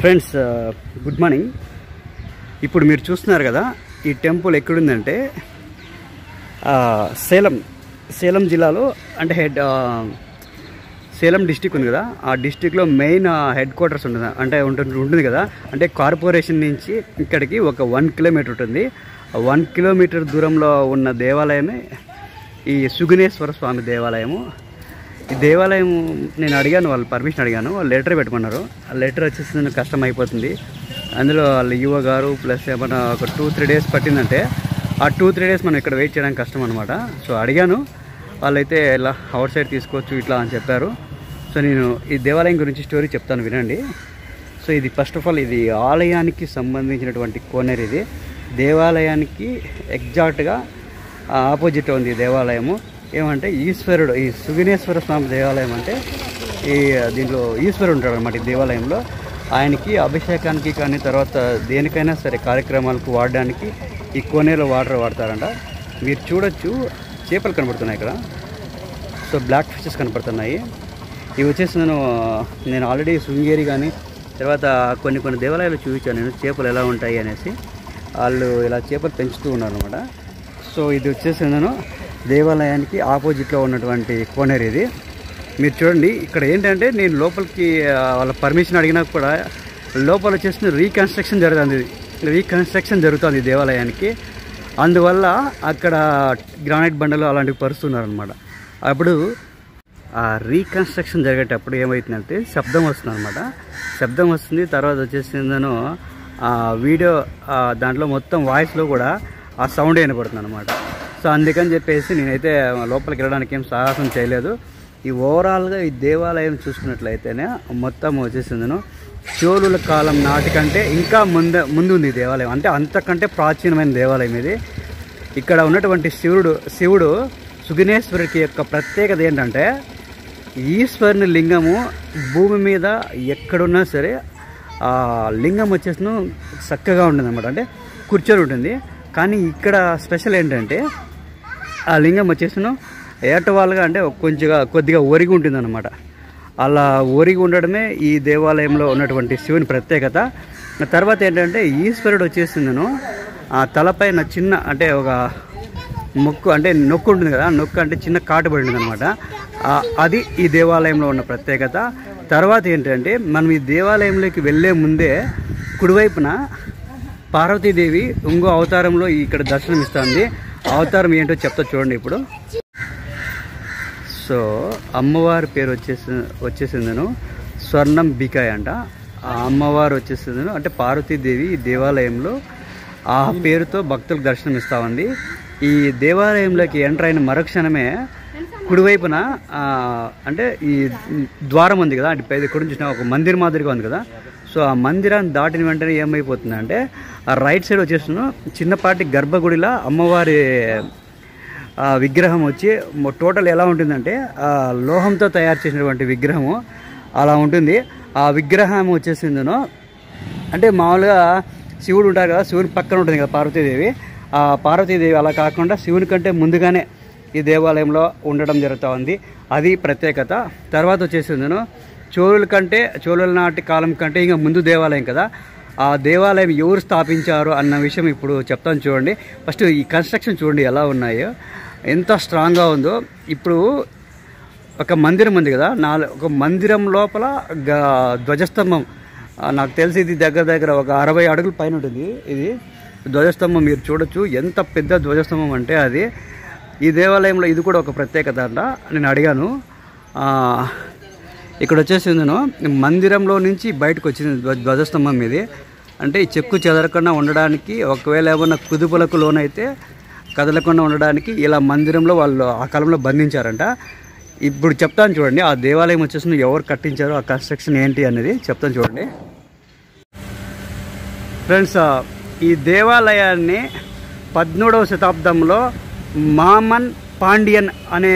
Friends good morning ఇప్పుడు మీరు చూస్తున్నారు కదా ఈ టెంపుల్ ఎక్కడుందంటే సేలం సేలం జిల్లాలో అంటే హెడ్ సేలం డిస్టిక్ ఉంది కదా ఆ డిస్టిక్లో మెయిన్ హెడ్ క్వార్టర్స్ ఉంటుంది. అంటే ఉంటుంది ఉంటుంది కదా. అంటే కార్పొరేషన్ నుంచి ఇక్కడికి ఒక వన్ కిలోమీటర్ ఉంటుంది. వన్ కిలోమీటర్ దూరంలో ఉన్న దేవాలయమే ఈ సుగుణేశ్వర స్వామి దేవాలయము. ఈ దేవాలయం నేను అడిగాను వాళ్ళు పర్మిషన్ అడిగాను వాళ్ళు లెటర్ పెట్టమన్నారు ఆ లెటర్ వచ్చేసి నాకు కష్టం అయిపోతుంది అందులో వాళ్ళ యువ గారు ప్లస్ ఏమన్నా ఒక టూ త్రీ డేస్ పట్టిందంటే ఆ టూ త్రీ డేస్ మనం ఇక్కడ వెయిట్ చేయడానికి కష్టం అనమాట సో అడిగాను వాళ్ళైతే ఇలా అవుట్ సైడ్ తీసుకోవచ్చు ఇట్లా అని చెప్పారు. సో నేను ఈ దేవాలయం గురించి స్టోరీ చెప్తాను వినండి. సో ఇది ఫస్ట్ ఆఫ్ ఆల్ ఇది ఆలయానికి సంబంధించినటువంటి కోనేరు ఇది. దేవాలయానికి ఎగ్జాక్ట్గా ఆపోజిట్ ఉంది దేవాలయము. ఏమంటే ఈశ్వరుడు ఈ సుగినేశ్వర స్వామి దేవాలయం అంటే ఈ దీంట్లో ఈశ్వరుడు ఉంటాడు అనమాట ఈ దేవాలయంలో. ఆయనకి అభిషేకానికి కానీ తర్వాత దేనికైనా సరే కార్యక్రమాలకు వాడడానికి ఈ కోనేరులో వాటర్ వాడతారంట. మీరు చూడొచ్చు చేపలు కనబడుతున్నాయి ఇక్కడ. సో బ్లాక్ ఫిషెస్ కనపడుతున్నాయి. ఇవి వచ్చేసి నేను నేను ఆల్రెడీ శృంగేరి కానీ తర్వాత కొన్ని కొన్ని దేవాలయాలు చూపించాను నేను చేపలు ఎలా ఉంటాయి అనేసి. వాళ్ళు ఇలా చేపలు పెంచుతూ ఉన్నారు అనమాట సో ఇది వచ్చేసి నేను దేవాలయానికి ఆపోజిట్లో ఉన్నటువంటి కోనేరు ఇది. మీరు చూడండి ఇక్కడ ఏంటంటే నేను లోపలికి వాళ్ళ పర్మిషన్ అడిగినా కూడా లోపల వచ్చేసి రీకన్స్ట్రక్షన్ జరుగుతుంది. రీకన్స్ట్రక్షన్ జరుగుతుంది దేవాలయానికి. అందువల్ల అక్కడ గ్రానైట్ బండలు అలాంటివి పరుస్తున్నారు అనమాట అప్పుడు రీకన్స్ట్రక్షన్ జరిగేటప్పుడు ఏమవుతుందంటే శబ్దం వస్తుంది అనమాట శబ్దం వస్తుంది తర్వాత వచ్చేసి నేను వీడియో దాంట్లో మొత్తం వాయిస్లో కూడా ఆ సౌండ్ వినపడుతుంది అనమాట సో అందుకని చెప్పేసి నేనైతే లోపలికి వెళ్ళడానికి ఏం సాహసం చేయలేదు. ఈ ఓవరాల్గా ఈ దేవాలయం చూసుకున్నట్లయితేనే మొత్తం వచ్చేసి నేను చోళుల కాలం నాటికంటే ఇంకా ముందు ముందు ఉంది ఈ దేవాలయం. అంటే అంతకంటే ప్రాచీనమైన దేవాలయం ఇది. ఇక్కడ ఉన్నటువంటి శివుడు శివుడు సుగినేశ్వరుడికి యొక్క ప్రత్యేకత ఏంటంటే ఈశ్వరుని లింగము భూమి మీద ఎక్కడున్నా సరే ఆ లింగం వచ్చేసిన చక్కగా ఉంటుంది అనమాట అంటే కూర్చొని ఉంటుంది. కానీ ఇక్కడ స్పెషల్ ఏంటంటే ఆ లింగం వచ్చేసిన ఏటవాలుగా అంటే కొంచెంగా కొద్దిగా ఒరిగి ఉంటుంది అనమాట అలా ఒరిగి ఉండడమే ఈ దేవాలయంలో ఉన్నటువంటి శివుని ప్రత్యేకత. తర్వాత ఏంటంటే ఈశ్వరుడు వచ్చేసిందను. ఆ తలపైన చిన్న అంటే ఒక మొక్కు అంటే నొక్కు ఉంటుంది కదా నొక్కు అంటే చిన్న కాటు పడింది అనమాట అది ఈ దేవాలయంలో ఉన్న ప్రత్యేకత. తర్వాత ఏంటంటే మనం ఈ దేవాలయంలోకి వెళ్ళే ముందే కుడివైపున పార్వతీదేవి ఇంకో అవతారంలో ఇక్కడ దర్శనం ఇస్తుంది అవతారం ఏంటో చెప్తా చూడండి ఇప్పుడు. సో అమ్మవారి పేరు వచ్చేసి వచ్చేసిందను స్వర్ణం బికాయ్ అంట. ఆ అమ్మవారు వచ్చేసిందను అంటే పార్వతీదేవి ఈ దేవాలయంలో ఆ పేరుతో భక్తులకు దర్శనం ఇస్తా ఉంది ఈ దేవాలయంలోకి ఎంటర్ అయిన మరుక్షణమే కుడివైపున అంటే ఈ ద్వారం ఉంది కదా అంటే పైది ఇక్కడ నుంచి ఒక మందిర్ మాదిరిగా ఉంది కదా. సో ఆ మందిరాన్ని దాటిన వెంటనే ఏమైపోతుంది అంటే ఆ రైట్ సైడ్ వచ్చేసిన చిన్నపాటి గర్భగుడిలా అమ్మవారి విగ్రహం వచ్చి టోటల్ ఎలా ఉంటుందంటే లోహంతో తయారు చేసినటువంటి విగ్రహము అలా ఉంటుంది. ఆ విగ్రహం వచ్చేసిందనో అంటే మామూలుగా శివుడు ఉంటారు కదా శివుని పక్కన ఉంటుంది కదా పార్వతీదేవి. ఆ పార్వతీదేవి అలా కాకుండా శివుని కంటే ముందుగానే ఈ దేవాలయంలో ఉండడం జరుగుతూ ఉంది అది ప్రత్యేకత. తర్వాత వచ్చేసిందను చోళుల కంటే చోళుల నాటి కాలం కంటే ఇంకా ముందు దేవాలయం కదా. ఆ దేవాలయం ఎవరు స్థాపించారు అన్న విషయం ఇప్పుడు చెప్తాను చూడండి. ఫస్ట్ ఈ కన్స్ట్రక్షన్ చూడండి ఎలా ఉన్నాయో. ఎంత స్ట్రాంగ్గా ఉందో. ఇప్పుడు ఒక మందిరం ఉంది కదా నాలుగు ఒక మందిరం లోపల ధ్వజస్తంభం. నాకు తెలిసి ఇది దగ్గర దగ్గర ఒక అరవై అడుగుల పైన ఉంటుంది ఇది. ధ్వజస్తంభం మీరు చూడొచ్చు. ఎంత పెద్ద ధ్వజస్తంభం అంటే అది ఈ దేవాలయంలో ఇది కూడా ఒక ప్రత్యేకత అంట నేను అడిగాను. ఇక్కడ వచ్చేసి నేను మందిరంలో నుంచి బయటకు వచ్చింది ధ్వజస్తంభం ఇది. అంటే ఈ చెక్కు చెదరకుండా ఉండడానికి ఒకవేళ ఏమన్నా కుదుపులకు లోనైతే కదలకుండా ఉండడానికి ఇలా మందిరంలో వాళ్ళు ఆ కాలంలో బంధించారంట. ఇప్పుడు చెప్తాను చూడండి ఆ దేవాలయం వచ్చేసి ఎవరు కట్టించారు ఆ కన్స్ట్రక్షన్ ఏంటి అనేది చెప్తాను చూడండి. ఫ్రెండ్స్ ఈ దేవాలయాన్ని పద్మూడవ శతాబ్దంలో మామన్ పాండియన్ అనే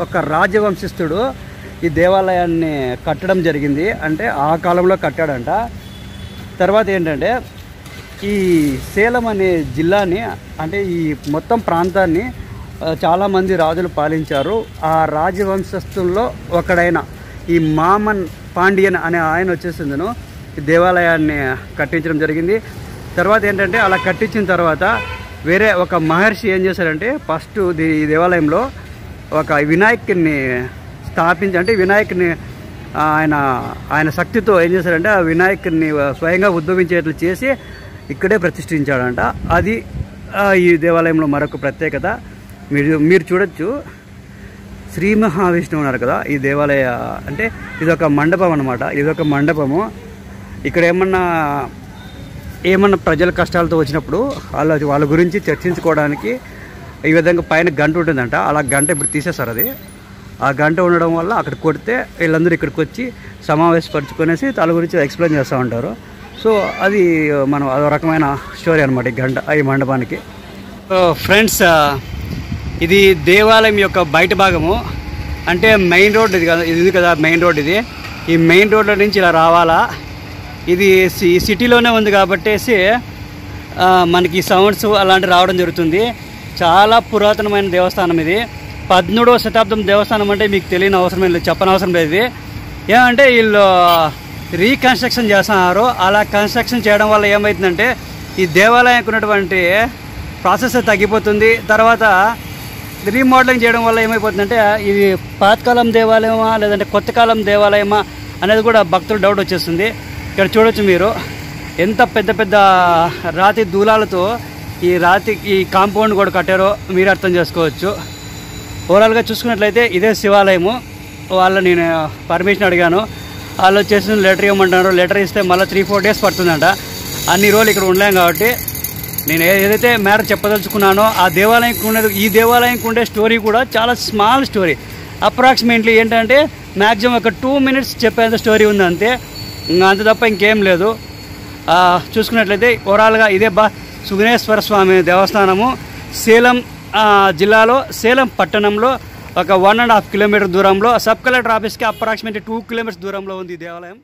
ఒక రాజవంశస్థుడు ఈ దేవాలయాన్ని కట్టడం జరిగింది. అంటే ఆ కాలంలో కట్టాడంట. తర్వాత ఏంటంటే ఈ సేలం అనే జిల్లాని అంటే ఈ మొత్తం ప్రాంతాన్ని చాలామంది రాజులు పాలించారు. ఆ రాజవంశస్థుల్లో ఒకడైన ఈ మామన్ పాండియన్ అనే ఆయన వచ్చేసిందను. ఈ దేవాలయాన్ని కట్టించడం జరిగింది. తర్వాత ఏంటంటే అలా కట్టించిన తర్వాత వేరే ఒక మహర్షి ఏం చేశారంటే ఫస్ట్ ఈ దేవాలయంలో ఒక వినాయకుడిని స్థాపించి అంటే వినాయకుడిని ఆయన ఆయన శక్తితో ఏం చేశారంటే ఆ వినాయకుడిని స్వయంగా ఉద్భవించేట్లు చేసి ఇక్కడే ప్రతిష్ఠించాడంట. అది ఈ దేవాలయంలో మరొక ప్రత్యేకత. మీరు మీరు చూడొచ్చు. శ్రీ మహావిష్ణువు ఉన్నారు కదా ఈ దేవాలయ అంటే ఇదొక మండపం అనమాట ఇదొక మండపము. ఇక్కడ ఏమన్నా ఏమన్నా ప్రజల కష్టాలతో వచ్చినప్పుడు వాళ్ళ వాళ్ళ గురించి చర్చించుకోవడానికి ఈ విధంగా పైన గంట ఉంటుందంట. అలా గంట ఇప్పుడు తీసేస్తారు అది. ఆ గంట ఉండడం వల్ల అక్కడ కొడితే వీళ్ళందరూ ఇక్కడికి వచ్చి సమావేశపరచుకునేసి వాళ్ళ గురించి ఎక్స్ప్లెయిన్ చేస్తూ ఉంటారు. సో అది మనం అదో రకమైన స్టోరీ అనమాట ఈ గంట ఈ మండపానికి. ఫ్రెండ్స్ ఇది దేవాలయం యొక్క బయట భాగము. అంటే మెయిన్ రోడ్ ఇది కదా ఇది కదా మెయిన్ రోడ్ ఇది. ఈ మెయిన్ రోడ్లో నుంచి ఇలా రావాలా? ఇది సి- సిటీలోనే ఉంది కాబట్టేసి మనకి సౌండ్స్ అలాంటి రావడం జరుగుతుంది. చాలా పురాతనమైన దేవస్థానం ఇది. పద్మూడవ శతాబ్దం దేవస్థానం అంటే మీకు తెలియని అవసరం లేదు. చెప్పనవసరం లేదు ఇది. ఏమంటే వీళ్ళు రీకన్స్ట్రక్షన్ చేస్తున్నారు. అలా కన్స్ట్రక్షన్ చేయడం వల్ల ఏమవుతుందంటే ఈ దేవాలయానికి ఉన్నటువంటి ప్రాసెస్ తగ్గిపోతుంది. తర్వాత రీమోడలింగ్ చేయడం వల్ల ఏమైపోతుందంటే ఇది పాతకాలం దేవాలయమా లేదంటే కొత్త కాలం దేవాలయమా అనేది కూడా భక్తులు డౌట్ వచ్చేస్తుంది. ఇక్కడ చూడొచ్చు మీరు. ఎంత పెద్ద పెద్ద రాతి దూలాలతో ఈ రాతి ఈ కాంపౌండ్ కూడా కట్టారో మీరు అర్థం చేసుకోవచ్చు. ఓవరాల్గా చూసుకున్నట్లయితే ఇదే శివాలయము. వాళ్ళు నేను పర్మిషన్ అడిగాను. వాళ్ళు వచ్చేసి లెటర్ ఇవ్వమంటున్నారు. లెటర్ ఇస్తే మళ్ళీ త్రీ ఫోర్ డేస్ పడుతుందంట. అన్ని రోజులు ఇక్కడ ఉండలేం కాబట్టి నేను ఏదైతే మ్యాటర్ చెప్పదలుచుకున్నానో ఆ దేవాలయంకి ఉండేది ఈ దేవాలయంకి ఉండే స్టోరీ కూడా చాలా స్మాల్ స్టోరీ అప్రాక్సిమేట్లీ ఏంటంటే మ్యాక్సిమం ఒక టూ మినిట్స్ చెప్పేంత స్టోరీ ఉంది అంతే ఇంకా అంత తప్ప ఇంకేం లేదు. చూసుకున్నట్లయితే ఓవరాల్గా ఇదే బా సుగుణేశ్వర స్వామి దేవస్థానము సేలం జిల్లాలో సేలం పట్టణంలో ఒక వన్ అండ్ హాఫ్ కిలోమీటర్ దూరంలో సబ్ కలెక్టర్ ఆఫీస్కి అప్రాక్సిమేట్లీ టూ కిలోమీటర్స్ దూరంలో ఉంది ఈ దేవాలయం.